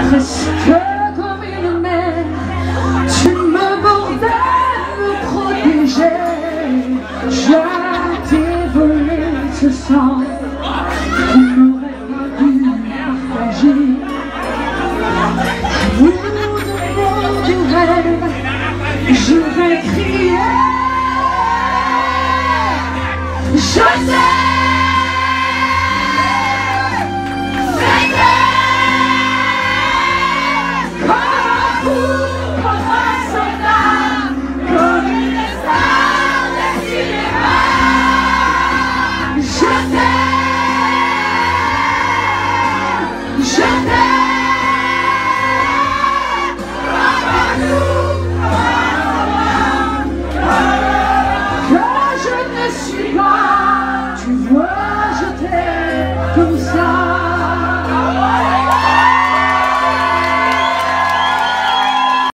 J'espère comme une mer, tu me bordais, me protégeais. J'ai été volé ce sang qui n'aurait pas dû agir. Au de mon du rêve, j'aurais crié. cruzar.